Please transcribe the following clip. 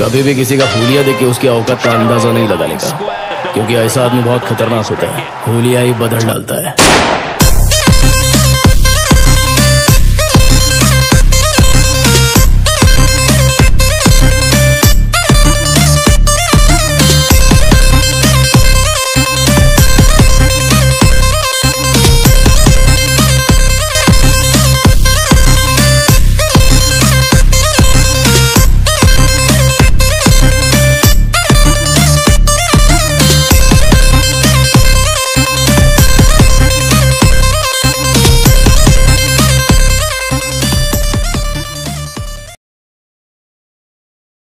कभी भी किसी का फूलिया देख के उसकी औकात का अंदाज़ा नहीं लगाने का क्योंकि ऐसा आदमी बहुत खतरनाक होता है। फूलिया ही बदल डालता है।